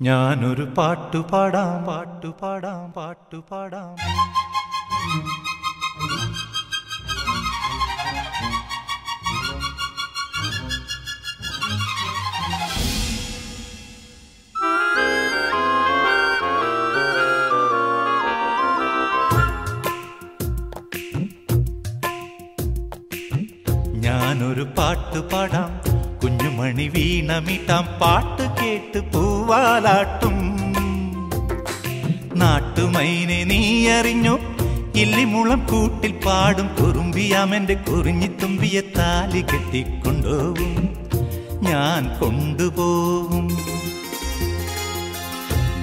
ഞാനൊരു പാട്ടു പാടാം പാട്ടു പാടാം പാട്ടു പാടാം. ഞാനൊരു പാട്ടു പാടാം കുഞ്ഞുമണി വീണമിട്ടാം പാട്ട് കേട്ട് പൂവാലാട്ടും. നാട്ടുമൈനെ നീ അറിഞ്ഞു? ഇല്ലിമുളം കൂട്ടിൽ പാടും. കുറുമ്പിയാമെന്റെ കുറിഞ്ഞിത്തുമ്പിയെ താലി കെട്ടിക്കൊണ്ടുപോകും. ഞാൻ കൊണ്ടുപോകും.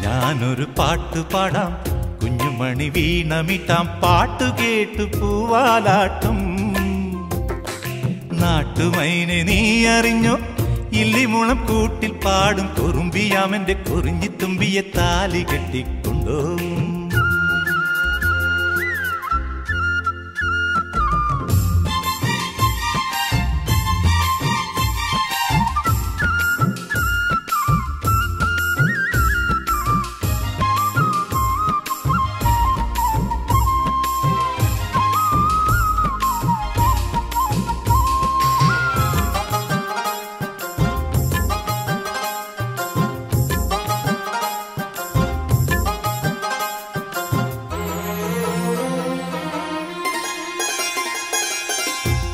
ഞാനൊരു പാട്ട് പാടാം. കുഞ്ഞുമണി വീണമിട്ടാം പാട്ട് കേട്ടു പൂവാലാട്ടും. നാട്ടുമൈനെ നീ അറിഞ്ഞോ? ഇല്ലിമുളം കൂട്ടിൽ പാടും കുറുമ്പിയാമെന്റെ കുറിഞ്ഞിത്തുമ്പിയെ താലി കെട്ടിക്കൊണ്ടോ?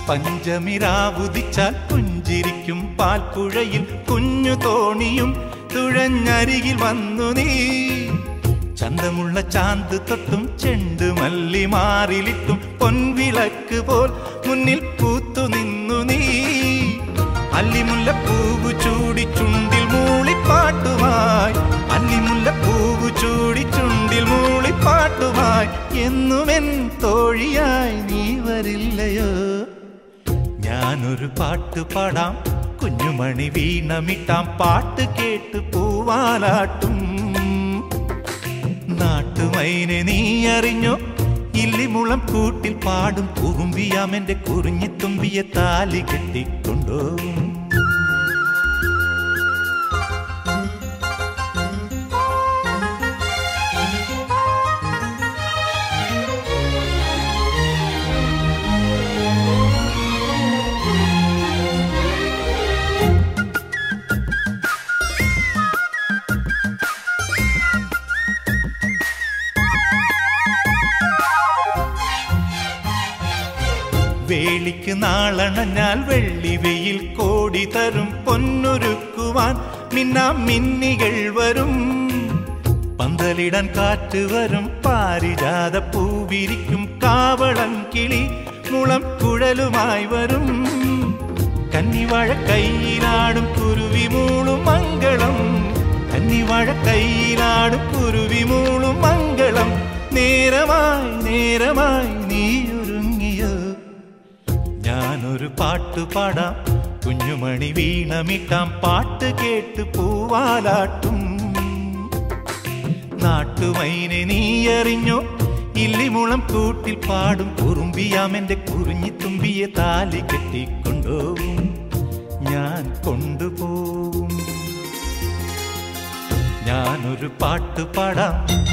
പഞ്ചമിരാവുദിച്ചാൽ പുഞ്ചിരിക്കും. പാൽപ്പുഴയിൽ കുഞ്ഞു തോണിയും തുഴഞ്ഞരികിൽ വന്നു നീ. ചന്തമുള്ള ചാന്ത് തൊട്ടും ചെണ്ട് മല്ലി മാറിലിട്ടും പൊൻവിളക്ക് പോൽ മുന്നിൽ പൂത്തു നിന്നു നീ. അല്ലിമുല്ല പൂവ് ചൂടി ചുണ്ടിൽ മൂളിപ്പാട്ടുമായി അല്ലിമുല്ല പൂവ് ചൂടി ചുണ്ടിൽ മൂളിപ്പാട്ടുമായി എന്നുമെൻ തോഴിയായി നീ വരില്ലയോ? ഞാനൊരു പാട്ട് പാടാം. കുഞ്ഞുമണി വീണമിട്ടാം. പാട്ട് കേട്ട് പൂവാലാട്ടും. നാട്ടുമൈനെ നീ അറിഞ്ഞോ? ഇല്ലിമുളം കൂട്ടിൽ പാടും. കുറുമ്പിയാമെന്റെ കുറിഞ്ഞിത്തുമ്പിയെ താലി കെട്ടിക്കൊണ്ടോ? വേളിക്ക് നാളണഞ്ഞാൽ വെള്ളി വെയിൽ കോടി തരും പൊന്നൊരുക്കുവാൻ മിന്നാം മിന്നികൾ വരും. പന്തലിടാൻ കാറ്റ് വരും പാരിജാത പൂവിരിക്കും കാവളം കിളി മുളം കുഴലുമായി വരും. കന്നിവാഴ കയ്യിലാടും കുരുവി മൂളും മംഗളം. കന്നിവാഴ കയ്യിലാടും കുരുവി മൂളും മംഗളം. നേരമായി നേരമായി നീ ഒരുങ്ങിയോ ഞാനൊരു പാട്ടു പാടാം. കുഞ്ഞുമണി വീണമിട്ടാം. പാട്ട് കേട്ട് പൂവാലാട്ടും. നാട്ടുമൈനെ നീ അറിഞ്ഞോ? ഇല്ലിമുളം കൂട്ടിൽ പാടും. കുറുമ്പിയാമെന്റെ കുറിഞ്ഞിത്തുമ്പിയെ താലി കെട്ടിക്കൊണ്ടോവും ഞാൻ കൊണ്ടുപോകും. ഞാനൊരു പാട്ട് പാടാം.